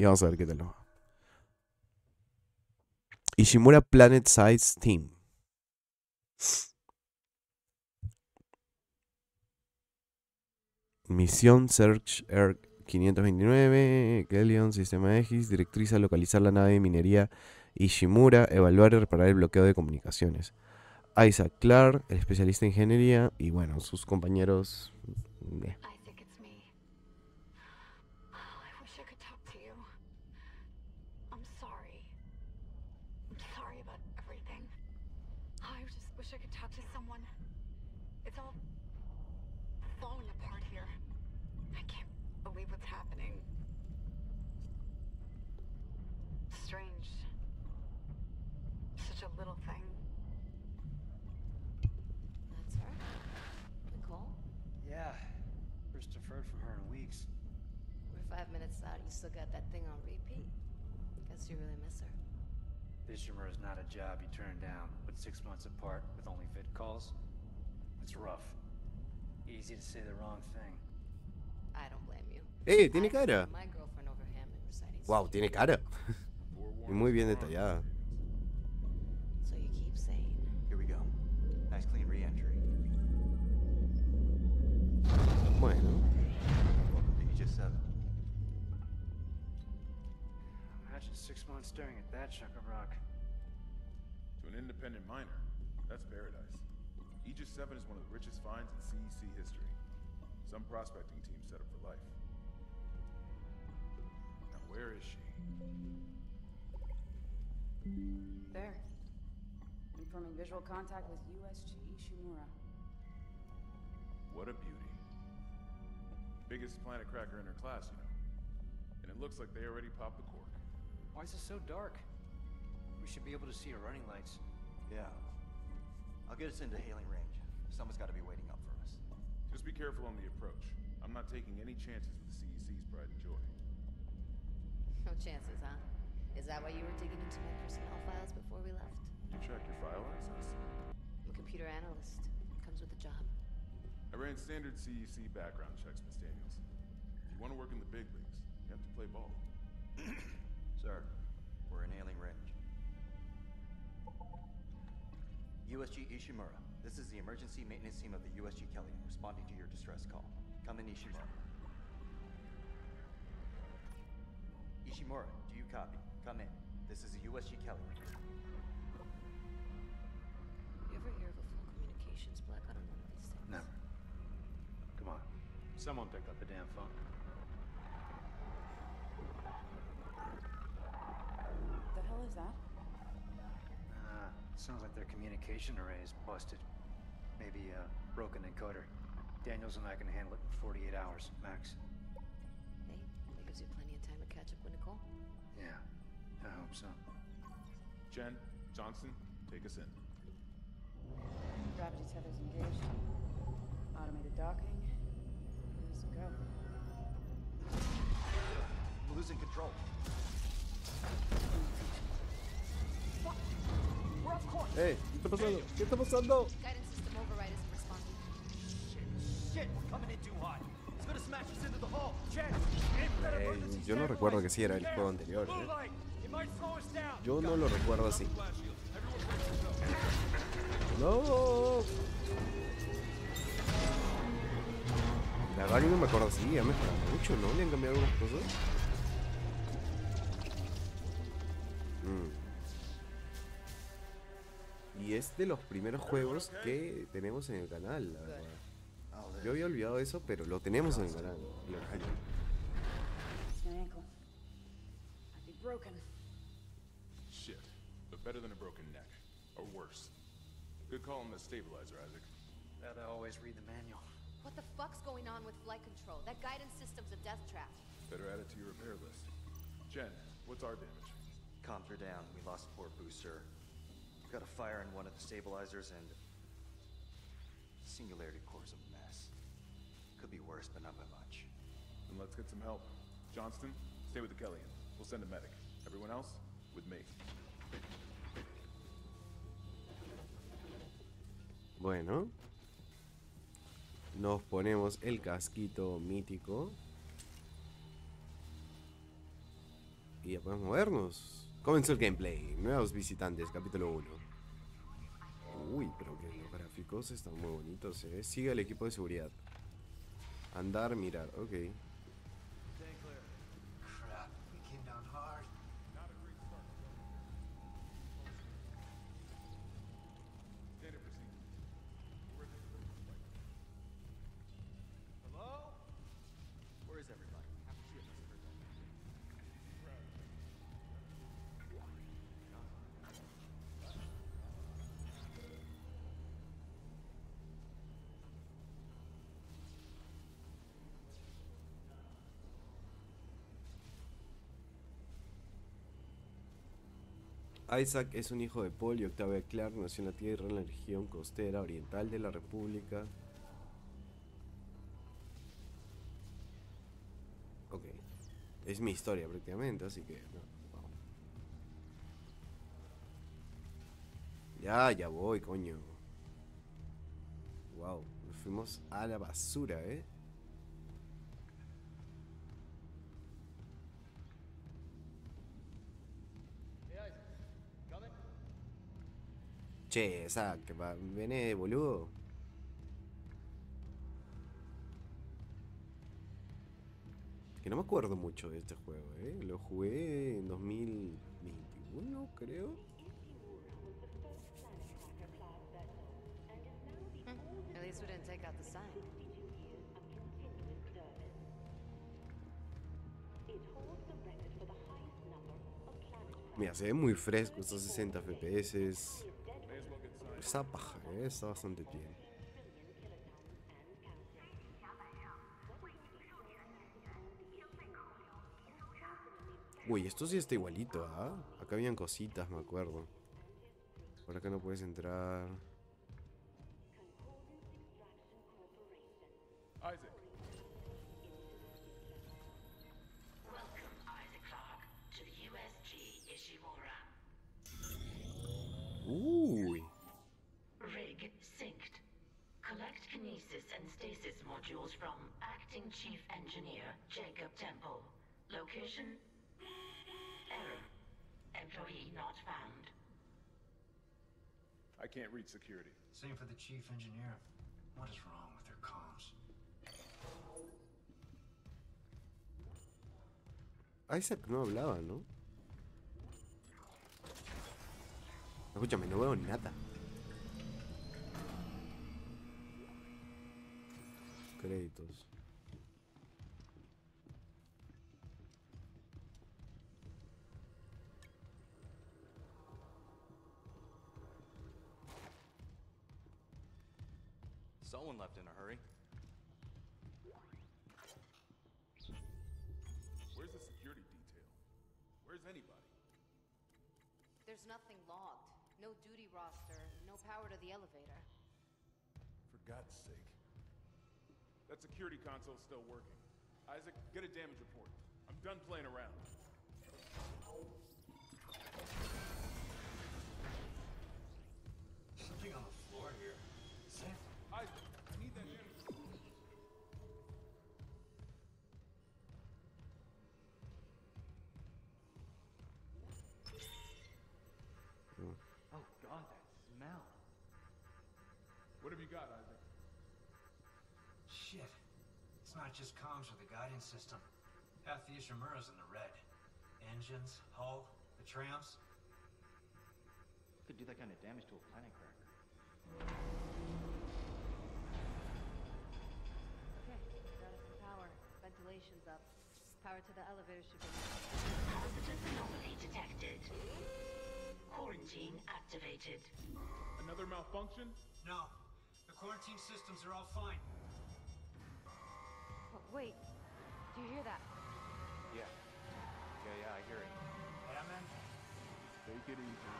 y vamos a ver qué tal va. Ishimura Planet Size Team. Misión Search Air 529, Kellion, Sistema X, directriz a localizar la nave de minería Ishimura, evaluar y reparar el bloqueo de comunicaciones. Isaac Clark, el especialista en ingeniería, y bueno, sus compañeros. Six months apart with only vid calls? It's rough. Easy to say the wrong thing. I don't blame you. ¡Eh! Tiene I'd cara. My girlfriend over Hammond reciting ¡Wow! some- Tiene cara. Y muy bien detallada. So you keep saying. Here we go. Nice clean re-entry. Bueno. Welcome to Aegis 7. Imagine six months staring at that chunk of rock. To an independent miner, that's paradise. Aegis 7 is one of the richest finds in CEC history. Some prospecting team set up for life. Now, where is she? There. Confirming visual contact with USG Ishimura. What a beauty. Biggest planet cracker in her class, you know. And it looks like they already popped the cork. Why is it so dark? We should be able to see her running lights. Yeah. I'll get us into hailing range. Someone's got to be waiting up for us. Just be careful on the approach. I'm not taking any chances with the CEC's pride and joy. No chances, huh? Is that why you were digging into my personnel files before we left? You check your file access. I'm a computer analyst. It Comes with the job. I ran standard CEC background checks, Miss Daniels. If you want to work in the big leagues, you have to play ball. Sir, we're in hailing range. USG Ishimura. This is the emergency maintenance team of the USG Kelly responding to your distress call. Come in, Ishimura. Ishimura, do you copy? Come in. This is the USG Kelly. You ever hear of a full communications blackout on one of these things? Never. Come on. Someone pick up the damn phone. The hell is that? Sounds like their communication array is busted. Maybe a broken encoder. Daniels and I can handle it in 48 hours, max. Hey, that gives you plenty of time to catch up with Nicole. Yeah, I hope so. Jen, Johnson, take us in. Gravity tethers engaged. Automated docking. Let's go. We're losing control. ¡Eh! ¿Qué está pasando? ¿Qué está pasando? Eh, yo no recuerdo que sí era el juego anterior. ¿eh? Yo no lo recuerdo así. No. La verdad que no me acuerdo así. Ha mejorado mucho, ¿no? Le han cambiado algunas cosas. Y es de los primeros juegos que tenemos en el canal, la verdad. Yo había olvidado eso, pero lo tenemos en el canal. Shit. But better than a broken neck. Or worse. Good call on the stabilizer, Isaac. Always read the manual. What the fuck's going on with flight control? That guidance system's a death trap. Better add it to your repair list. Jen, what's our damage? Comms are down. We lost a port booster. Got a fire in one of the stabilizers and singularity core's a mess. Could be worse, but not by much. Then let's get some help. Johnston, stay with the Kellyan. We'll send a medic. Everyone else, with me. Bueno. Nos ponemos el casquito mítico. Y ya podemos movernos. Comenzó el gameplay. Nuevos visitantes, capítulo 1. Uy, pero que los gráficos están muy bonitos, eh. Sigue el equipo de seguridad. Andar, mirar, ok. Isaac es un hijo de Paul y Octavia Clark. Nació en la Tierra, en la región costera oriental de la República. Ok. Es mi historia prácticamente, así que... Ya, ya voy, coño. Wow, nos fuimos a la basura, ¿eh? Che, va- viene boludo. Que no me acuerdo mucho de este juego, ¿eh? Lo jugué en 2021, creo. At least we didn't take out the sign. Mira, se ve muy fresco, estos 60 FPS. Esa paja, ¿eh? Está bastante bien. Uy, esto sí está igualito, ¿ah? Acá habían cositas, me acuerdo. Por acá no puedes entrar. Isaac. Uy. Modules from Acting Chief Engineer Jacob Temple. Location? Error. Employee not found. I can't reach security. Same for the chief engineer. What is wrong with their comms? Isaac no hablaba, ¿no? Escúchame, no veo nada. Créditos. Someone left in a hurry. Where's the security detail? Where's anybody? There's nothing logged. No duty roster, no power to the elevator. For God's sake. That security console's still working. Isaac, get a damage report. I'm done playing around. Something on the floor here. Sam, Isaac, I need that damage report. Oh god, that smell. What have you got, Isaac? Shit. It's not just comms or the guidance system. Half the Ishimura's in the red. Engines, hull, the trams. Could do that kind of damage to a planet cracker. Okay, got us some power. Ventilation's up. Power to the elevator should be. Positive anomaly detected. Quarantine activated. Another malfunction? No, the quarantine systems are all fine. Wait. Do you hear that? Yeah. Yeah, yeah, I hear it. Hammond? Take it easy.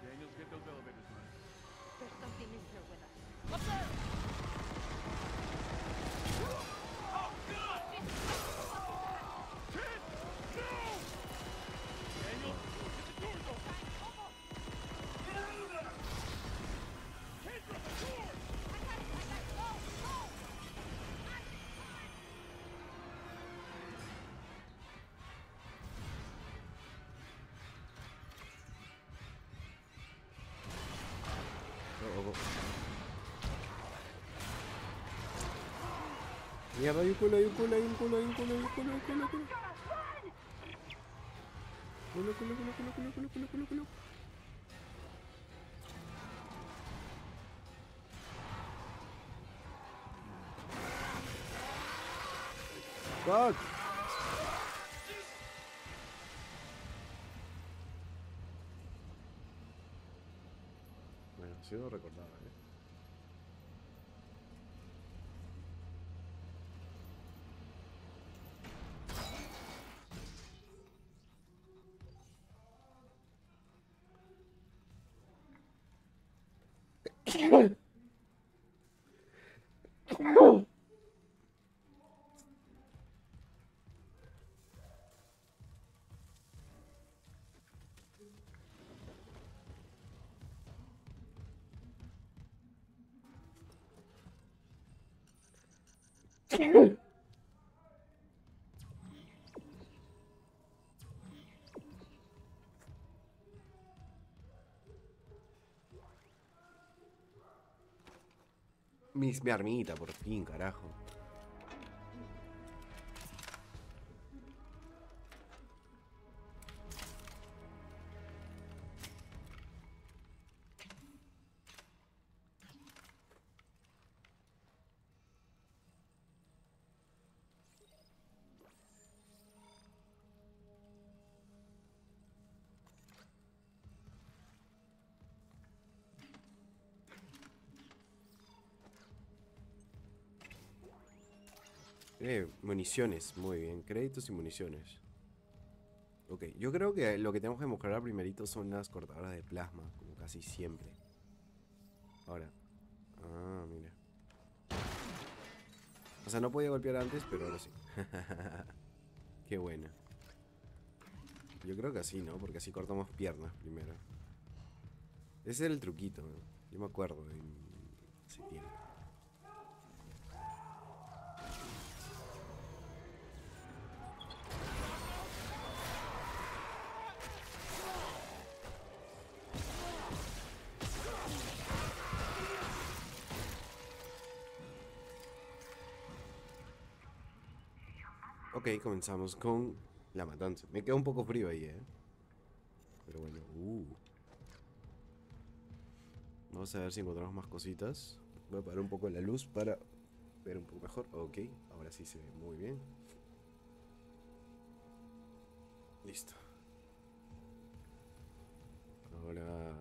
Daniels, get those elevators running. There's something in here with us. Daniel, Mierda, hay un culo, hay un culo, hay un culo, hay un culo, hay un culo, hay un culo, hay un culo. Culo, culo, culo, culo, culo, culo, culo, culo, culo. Fuck. Mis, mi armita, por fin, carajo. Eh, municiones, muy bien. Créditos y municiones. Ok, yo creo que lo que tenemos que mejorar primerito son las cortadoras de plasma, como casi siempre. Ahora. Ah, mira. O sea, no podía golpear antes, pero ahora sí. Qué buena. Yo creo que así, ¿no? Porque así cortamos piernas primero. Ese era el truquito, ¿no? Yo me acuerdo en ese tiempo. Comenzamos con la matanza. Me queda un poco frío ahí, ¿eh? Pero bueno, uh. Vamos a ver si encontramos más cositas. Voy a apagar un poco la luz para ver un poco mejor. Ok, ahora sí se ve muy bien. Listo. Ahora...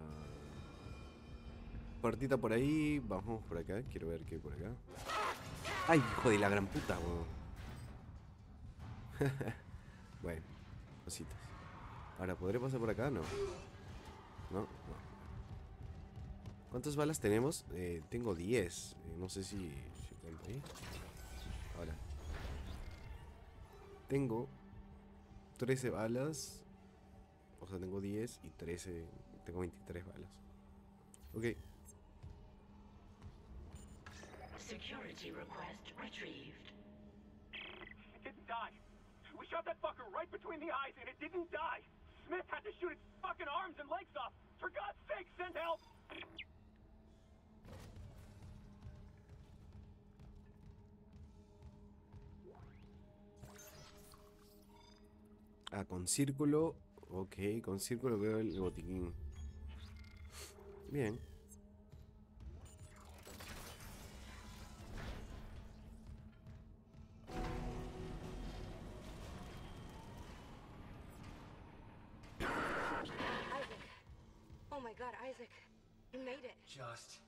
Partita por ahí. Vamos por acá. Quiero ver qué hay por acá. ¡Ay, hijo de la gran puta, weón! bueno, cositas. Ahora, ¿podré pasar por acá? No. No, no. ¿Cuántas balas tenemos? Eh, tengo 10. Eh, no sé si, si cuento ahí. Ahora. Tengo 13 balas. O sea, tengo 10 y 13. Tengo 23 balas. Ok. Security request retrieved. It didn't die. We shot that fucker right between the eyes and it didn't die. Smith had to shoot its fucking arms and legs off. For God's sake, send help! Ah, con círculo. Ok, con círculo veo el botiquín. Bien. Just.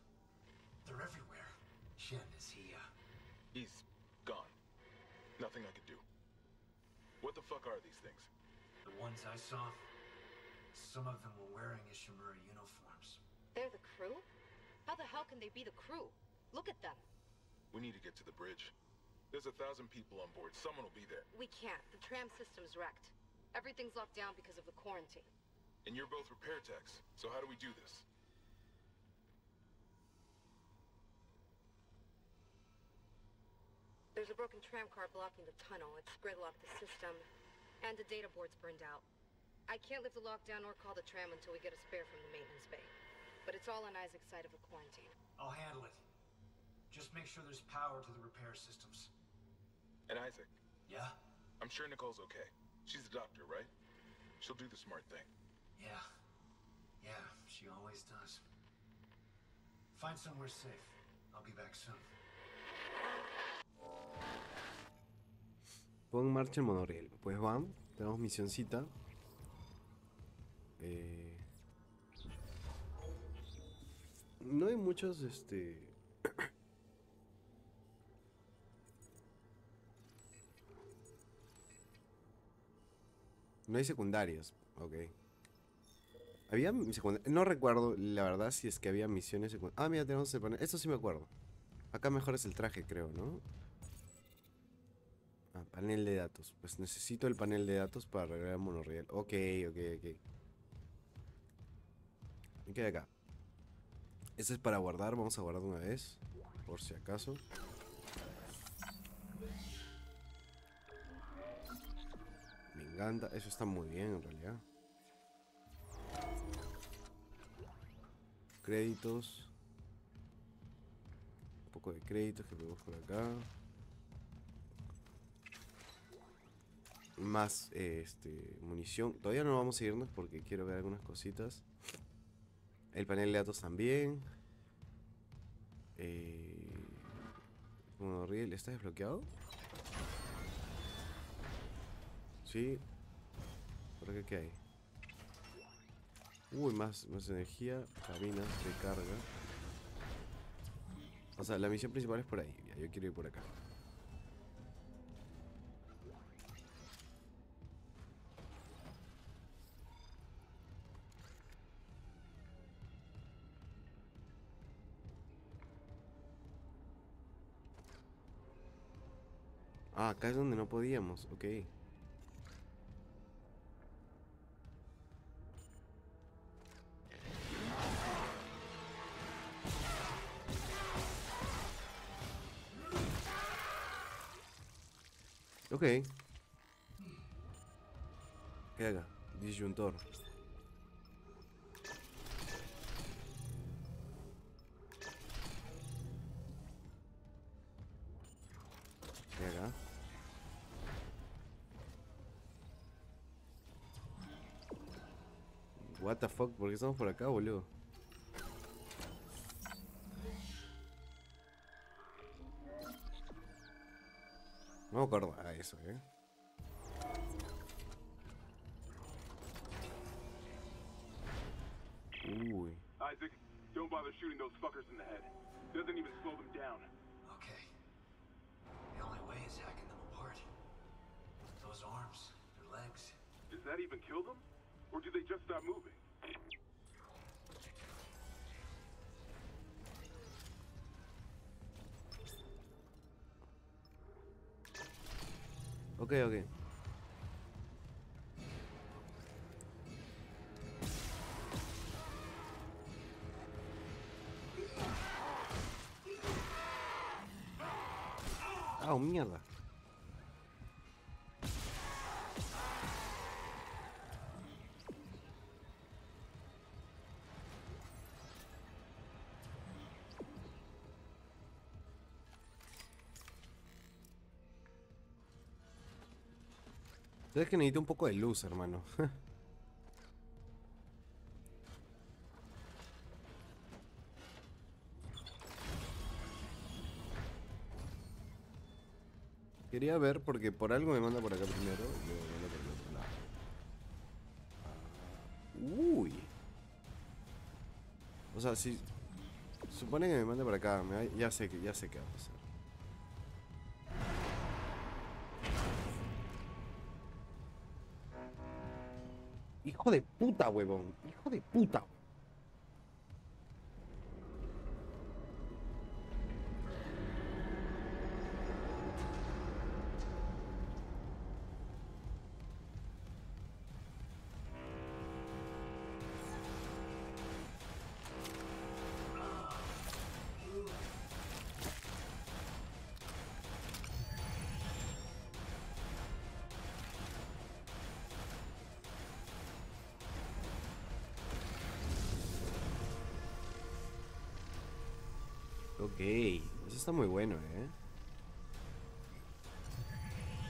They're everywhere. Shen, is he, uh. He's gone. Nothing I could do. What the fuck are these things? The ones I saw? Some of them were wearing Ishimura uniforms. They're the crew? How the hell can they be the crew? Look at them. We need to get to the bridge. There's a thousand people on board. Someone will be there. We can't. The tram system's wrecked. Everything's locked down because of the quarantine. And you're both repair techs. So how do we do this? There's a broken tram car blocking the tunnel. It's gridlocked the system. And the data board's burned out. I can't lift the lockdown or call the tram until we get a spare from the maintenance bay. But it's all on Isaac's side of the quarantine. I'll handle it. Just make sure there's power to the repair systems. And Isaac, Yeah? I'm sure Nicole's okay. She's a doctor, right? She'll do the smart thing. Yeah. Yeah, she always does. Find somewhere safe. I'll be back soon. Pon en marcha el monorriel. Pues van, tenemos misioncita. Eh, no hay muchos, este... no hay secundarias, ok. Había secundarias, no recuerdo la verdad si es que había misiones secundarias. Ah, mira, tenemos el panel, esto sí me acuerdo. Acá mejor es el traje, creo, ¿no? Panel de datos. Pues necesito el panel de datos para arreglar el monorriel. Ok, ok, ok. Me queda acá. Este es para guardar. Vamos a guardar una vez. Por si acaso. Me encanta. Eso está muy bien en realidad. Créditos. Un poco de créditos que podemos por acá. Más este, munición. Todavía no vamos a irnos porque quiero ver algunas cositas. El panel de datos también. Eh, monorriel, ¿está desbloqueado? Sí. ¿Por acá qué hay? Uy, más, más energía. Cabinas de carga. O sea, la misión principal es por ahí. Ya, yo quiero ir por acá. Ah, acá es donde no podíamos, ok. Ok. ¿Qué haga? Disyuntor. Fuck, ¿por qué estamos por acá, boludo? No me acuerdo a eso, eh. Uy. Isaac, don't bother shooting those fuckers in the head. Doesn't even slow them down. Okay. The only way is hacking them apart. Those arms, their legs. Does that even kill them? Or do they just stop moving? Okay, okay. Sabes que necesito un poco de luz, hermano. Quería ver porque por algo me manda por acá primero luego me manda por el otro. Ah, uy. O sea, si supone que me manda por acá, ya sé que ya sé qué va a pasar. Hijo de puta, huevón. Hijo de puta. Eso está muy bueno, ¿eh?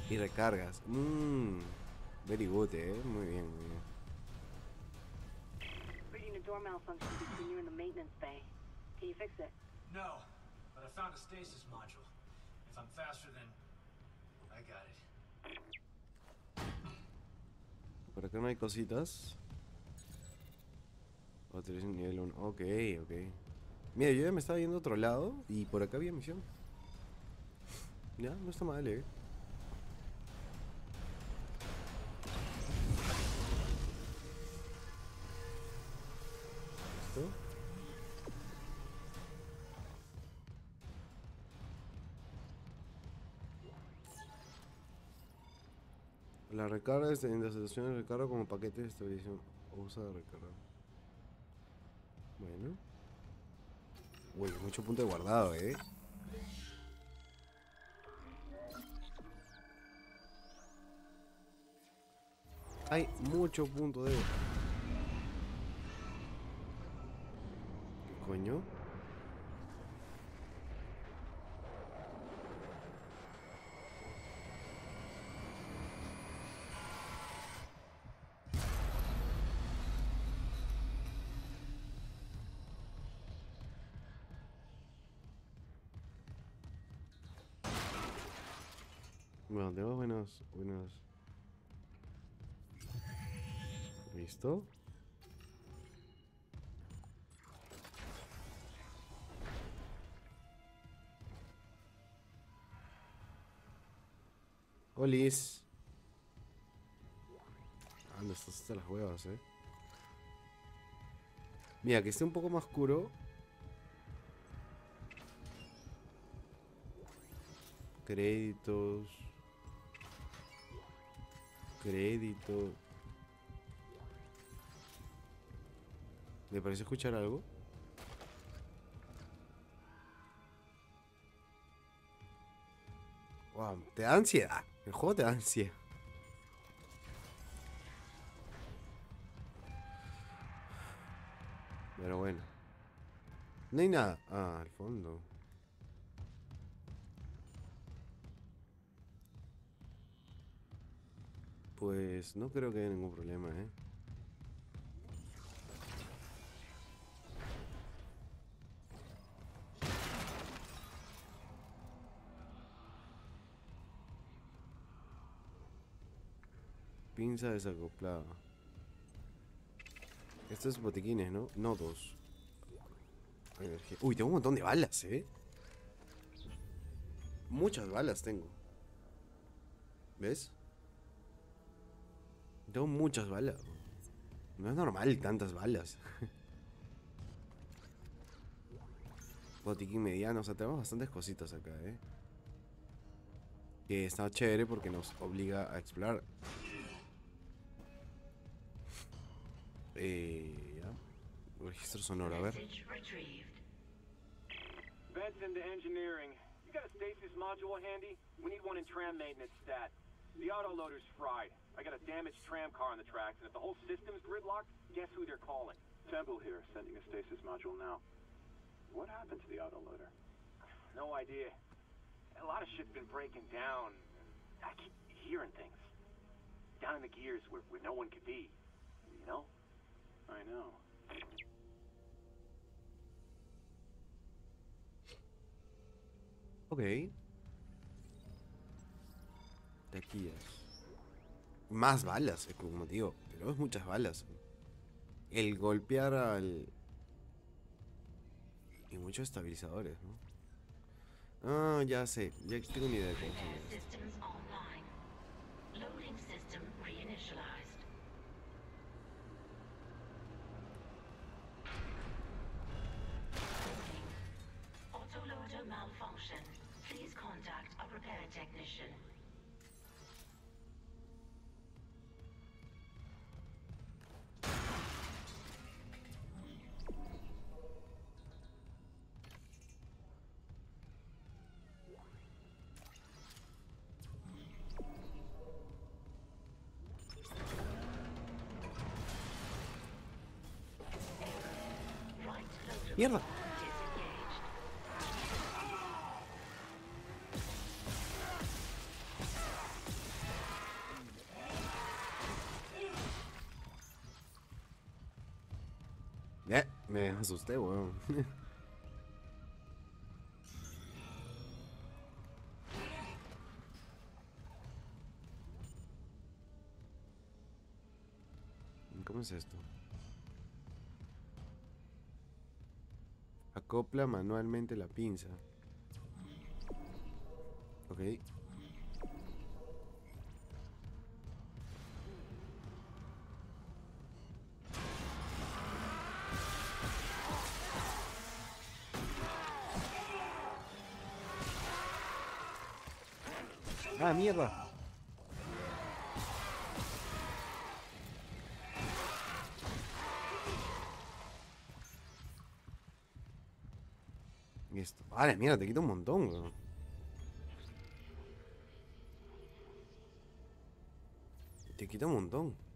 Y recargas. Mmm. Very good, eh. Muy bien, muy bien. Door malfunction between you and the maintenance bay. Can you fix it? No, but I found a stasis module. If I'm faster than... I got it. Por acá no hay cositas. Autorización nivel 1. Ok, ok. Mira, yo ya me estaba yendo a otro lado y por acá había misión. Ya, no está mal, eh. ¿Listo? La recarga es en las estaciones de recarga como paquete de estabilización. Usa de recarga. Bueno. Uy, mucho punto de guardado, eh. Hay mucho punto de... ¿Qué coño? Bueno, tenemos buenos, buenos. ¿Listo? Olis. Ah, no estás las huevas, eh. Mira, que esté un poco más oscuro. Créditos. Crédito. ¿Me parece escuchar algo? Wow, te da ansiedad. El juego te da ansiedad. Pero bueno. No hay nada. Ah, al fondo. Pues no creo que haya ningún problema, ¿eh? Pinza desacoplada. Estos es botiquines, ¿no? Nodos. Energía. Uy, tengo un montón de balas, ¿eh? Muchas balas tengo. ¿Ves? Tengo muchas balas. No es normal tantas balas. Botiquín mediano, o sea, tenemos bastantes cositas acá, ¿eh? Que está chévere porque nos obliga a explorar. Eh, ya. Registro sonoro, a ver. Benson to engineering. You got a stasis module handy? We need one in tram maintenance stat. The autoloader's fried. I got a damaged tram car on the tracks, and if the whole system's gridlocked, guess who they're calling? Temple here, sending a stasis module now. What happened to the autoloader? No idea. A lot of shit's been breaking down. I keep hearing things. Down in the gears where, where no one could be. You know? I know. Ok. Taquillas. Más balas, eh, como digo. Tenemos muchas balas. El golpear al... Y muchos estabilizadores, ¿no? Ah, ya sé. Ya tengo una idea de cómo. Autoloader malfunction. Please contact a repair technician. ¡Mierda! Eh, me asusté, weón. ¿Cómo es esto? Acopla manualmente la pinza. Vale, mierda, te quita un montón. Te quita un montón.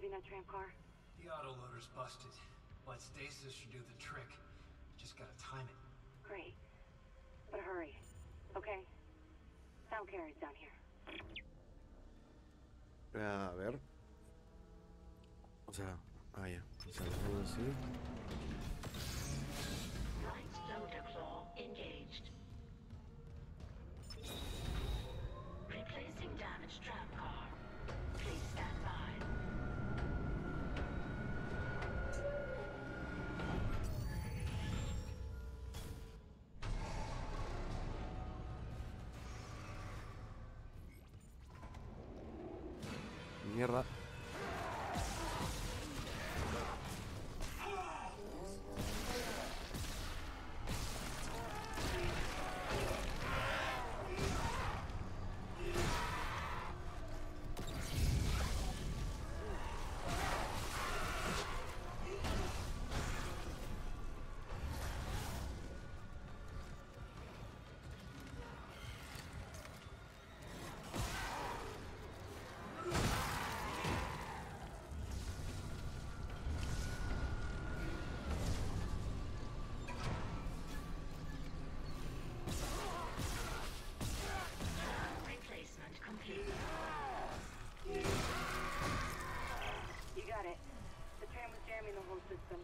Moving that tram car? The autoloader's busted, but stasis should do the trick. Just gotta time it. Great. But hurry. Okay? Sound carries down here. A ver. O sea, ah, ya. O got it. The tram was jamming the whole system.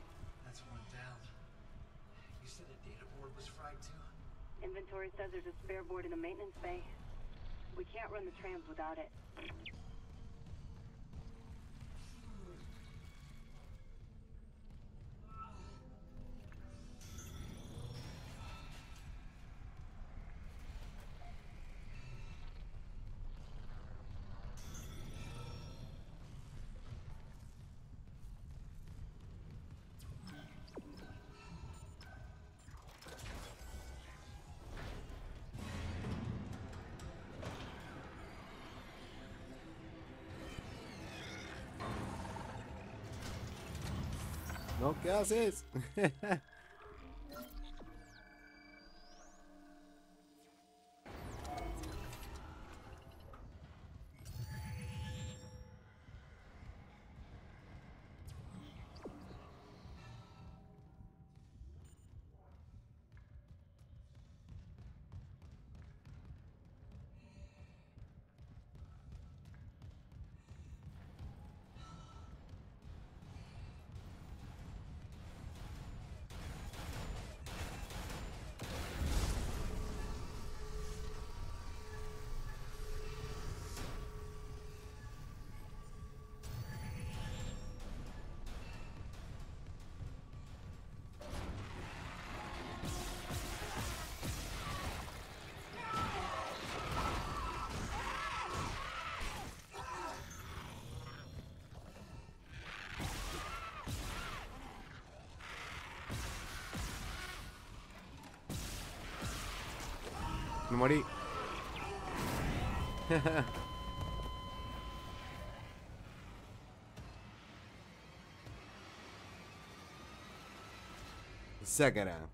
That's one down. You said the data board was fried too? Inventory says there's a spare board in the maintenance bay. We can't run the trams without it. No, ¿qué haces? Me morí. Sácara.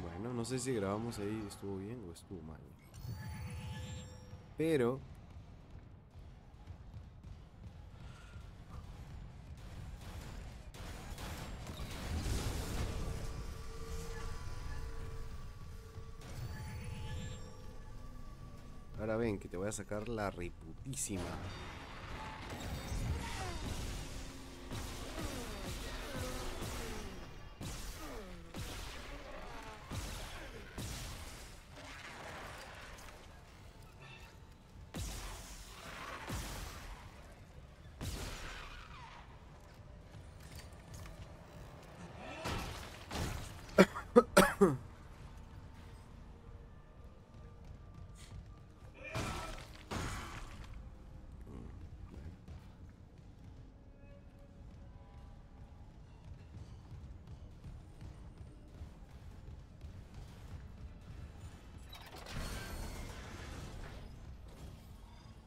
Bueno, no sé si grabamos ahí estuvo bien o estuvo mal. Pero voy a sacar la reputísima.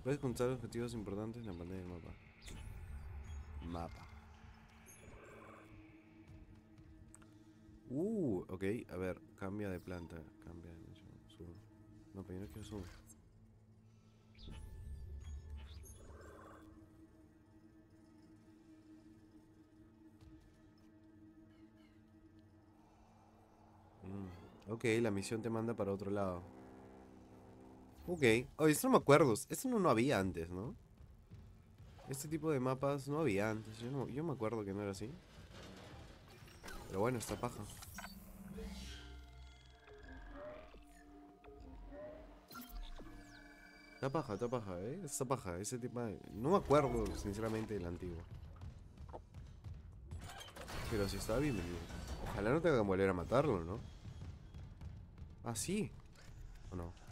Puedes contar objetivos importantes en la pantalla del mapa. Mapa. Uh, ok, a ver, cambia de planta, cambia de dimensión, sube. No, pero yo no quiero subir. Mm, ok, la misión te manda para otro lado. Ok. Oye, esto no me acuerdo. Esto no, no había antes, ¿no? Este tipo de mapas no había antes. Yo, me acuerdo que no era así. Pero bueno, está paja. Está paja, está paja, ¿eh? Está paja. Ese tipo de... No me acuerdo, sinceramente, del antiguo. Pero si está bienvenido. Ojalá no te hagan volver a matarlo, ¿no? Ah, sí. ¿O no?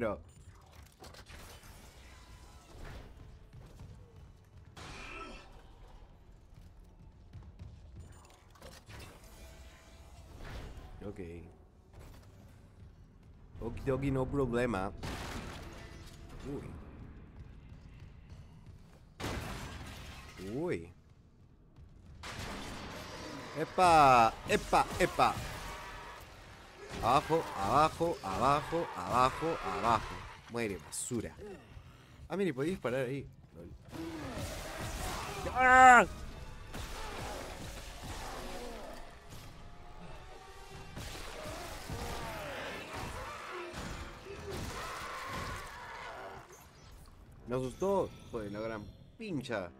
Muero. Ok. Okidoki, no problema. Uy. Uy. ¡Epa! ¡Epa! ¡Epa! Abajo, abajo, abajo, abajo, abajo. Muere, basura. Ah, mire, podía disparar ahí. ¡Ah! Me asustó. Pues la gran pincha.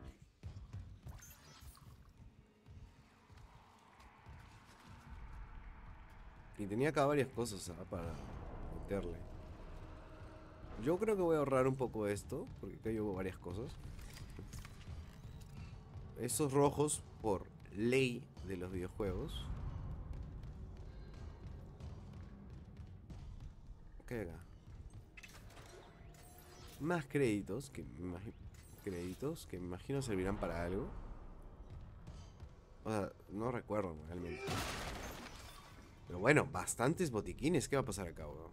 Y tenía acá varias cosas ah, para meterle. Yo creo que voy a ahorrar un poco esto, porque acá llevo varias cosas. Esos rojos, por ley de los videojuegos. ¿Qué? Más créditos, que me imagino, créditos que me imagino servirán para algo. O sea, no recuerdo realmente. Pero bueno, bastantes botiquines. ¿Qué va a pasar acá, weón?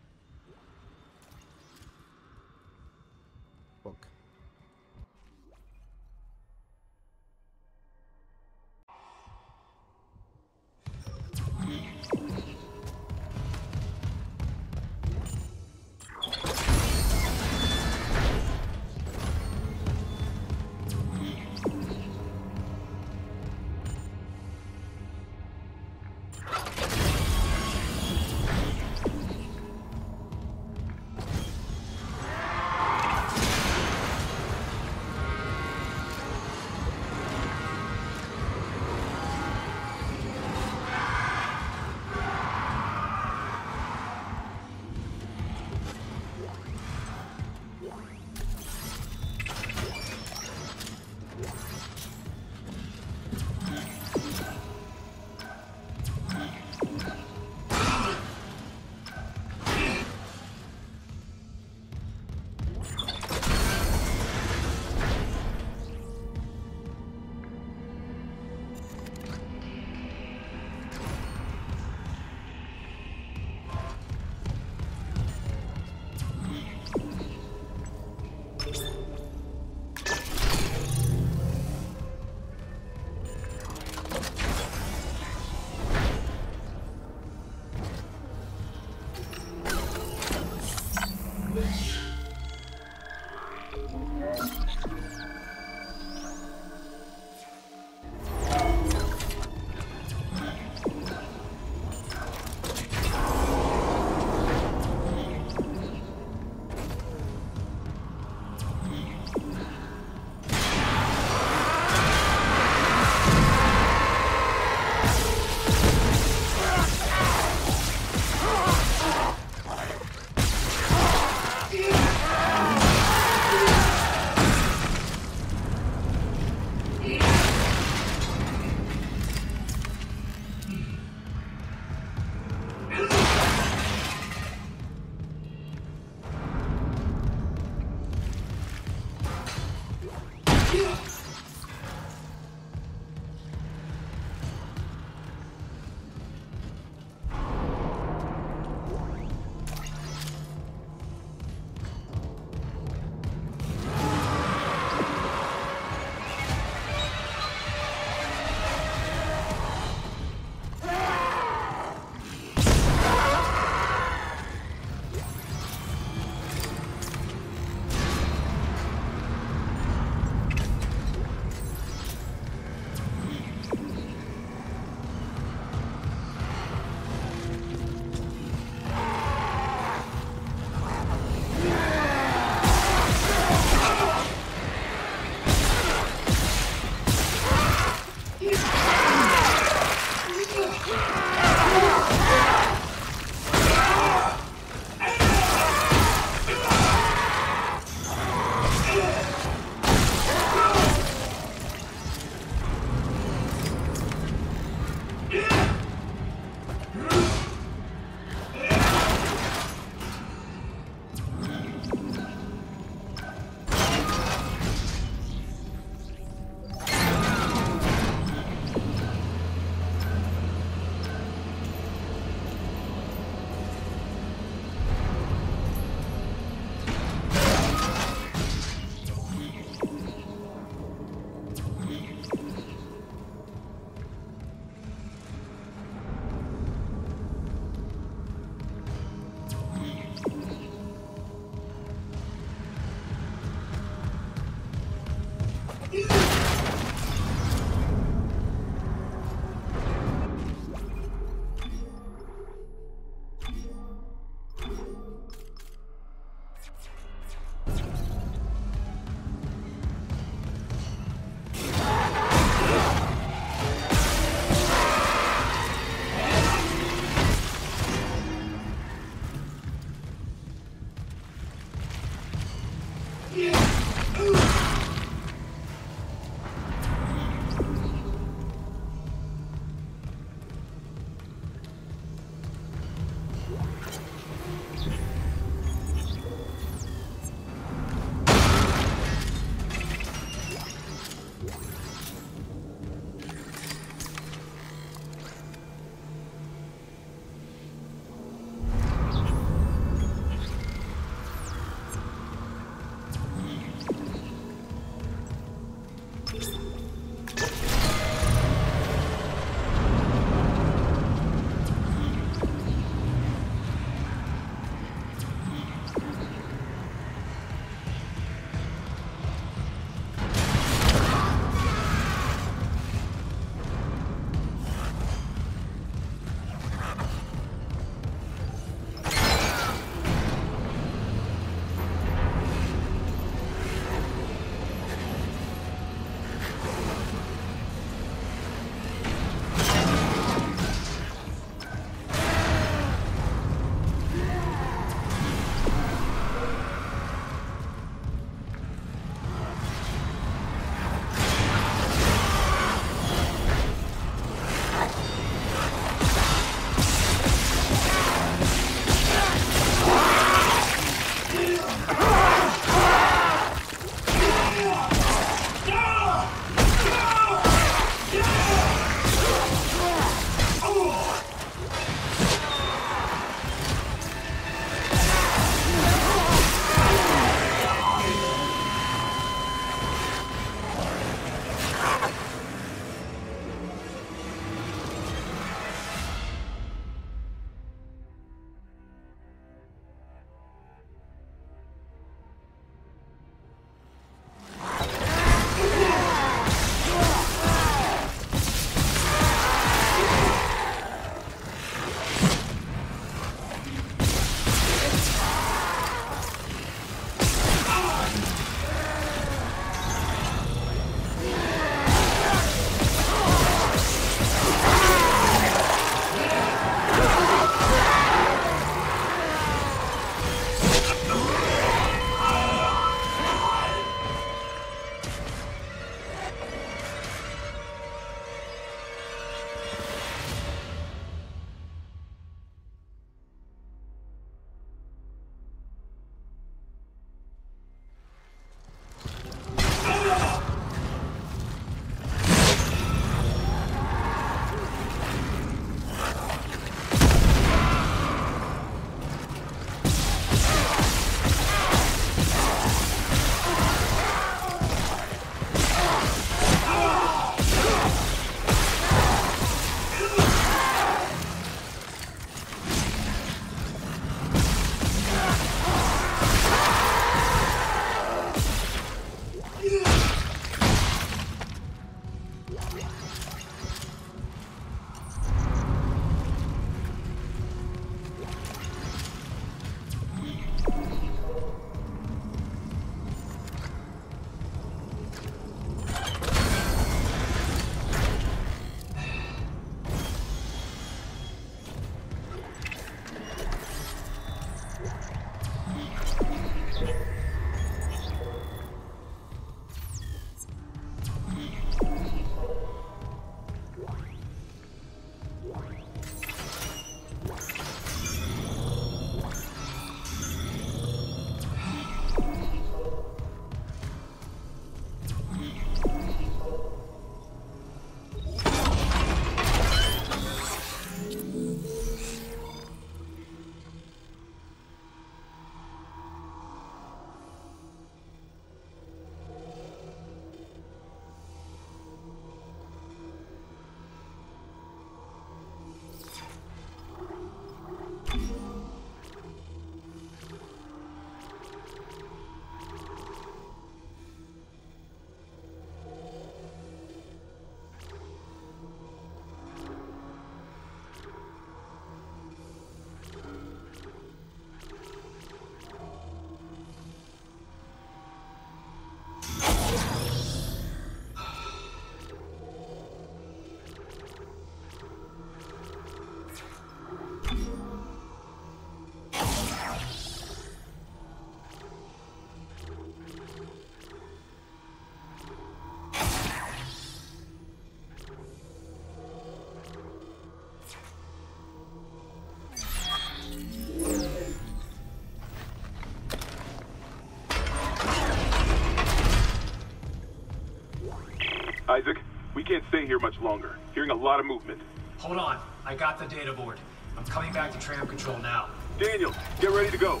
Here much longer. Hearing a lot of movement. Hold on. I got the data board. I'm coming back to tram control now. Daniel, get ready to go.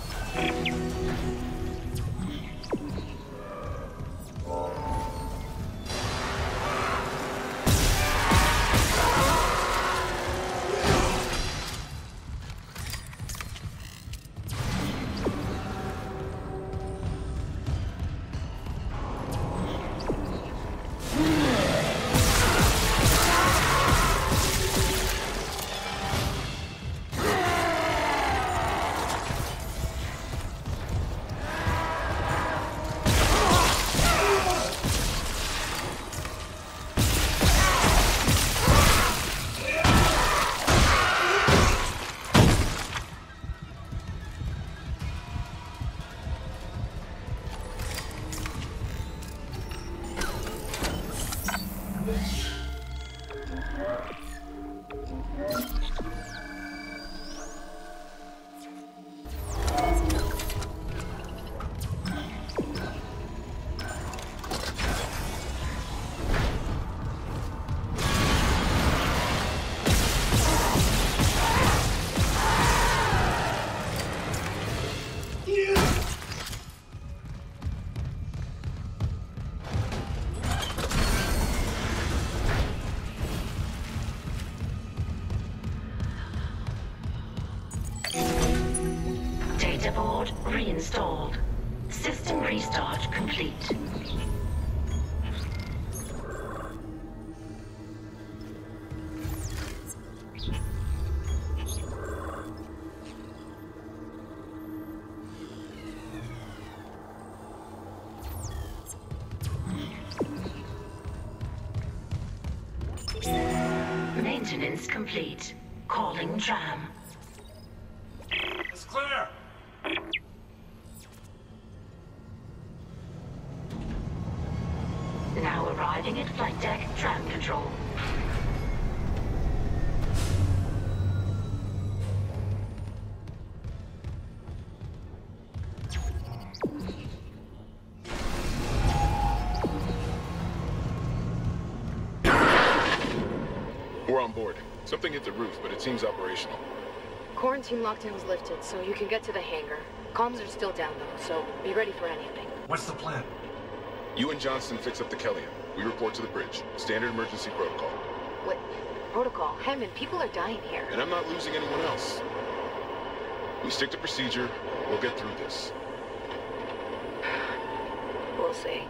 Complete. Calling tram. It's clear! Now arriving at flight deck tram control. Something hit the roof, but it seems operational. Quarantine lockdown lockdown's lifted, so you can get to the hangar. Comms are still down though, so be ready for anything. What's the plan? You and Johnston fix up the Kellyan. We report to the bridge. Standard emergency protocol. What? Protocol. Hammond, people are dying here. And I'm not losing anyone else. We stick to procedure. We'll get through this. We'll see.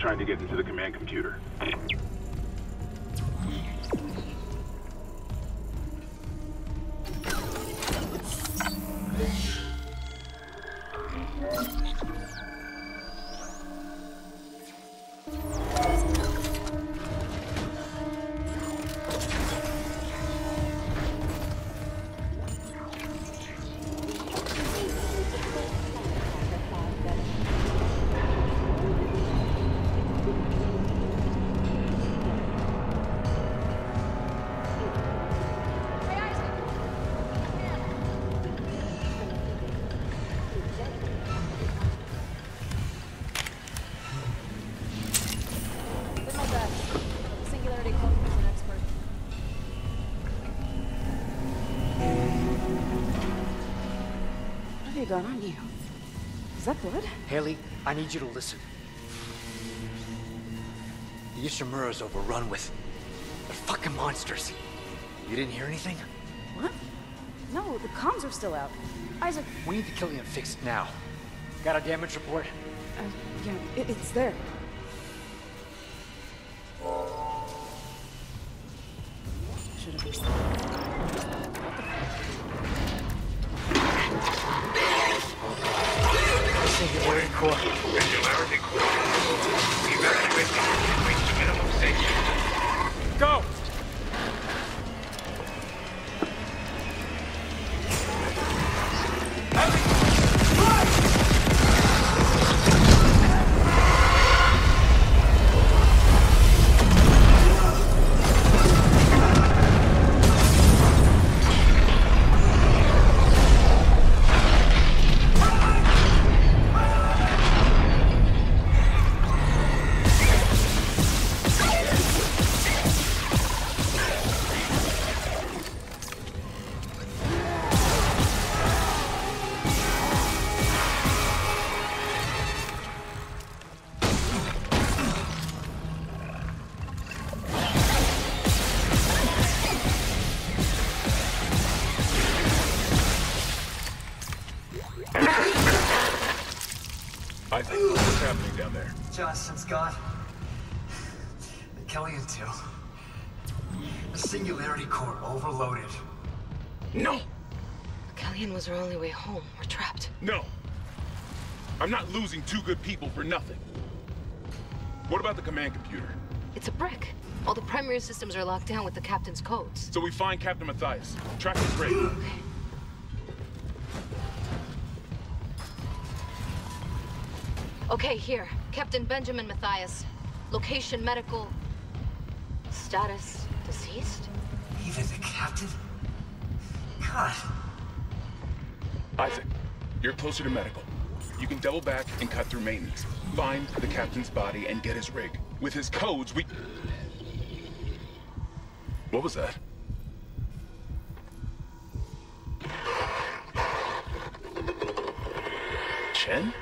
Trying to get into the command computer. Got on you? Is that blood? Haley, I need you to listen. The Ishimura's overrun with... They're fucking monsters. You didn't hear anything? What? No, the comms are still out. Isaac, We need to kill the Killian fixed now. Got a damage report? uh, yeah, it, it's there. Isaac, what's happening down there? Johnson's gone. The Killian too. The Singularity core overloaded. No! Kellyan was our only way home. We're trapped. No! I'm not losing two good people for nothing. What about the command computer? It's a brick. All the primary systems are locked down with the captain's codes. So we find Captain Matthias. Track his rig. Okay, here. Captain Benjamin Matthias. Location medical. Status deceased? Even the captain? God. Isaac, you're closer to medical. You can double back and cut through maintenance. Find the captain's body and get his rig. With his codes, we... What was that? Chen?